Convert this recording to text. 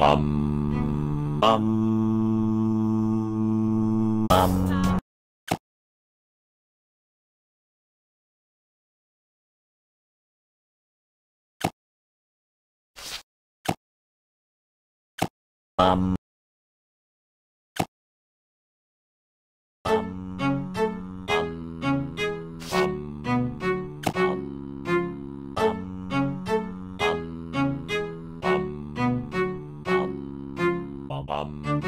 um, um, um. Um. Um. Um...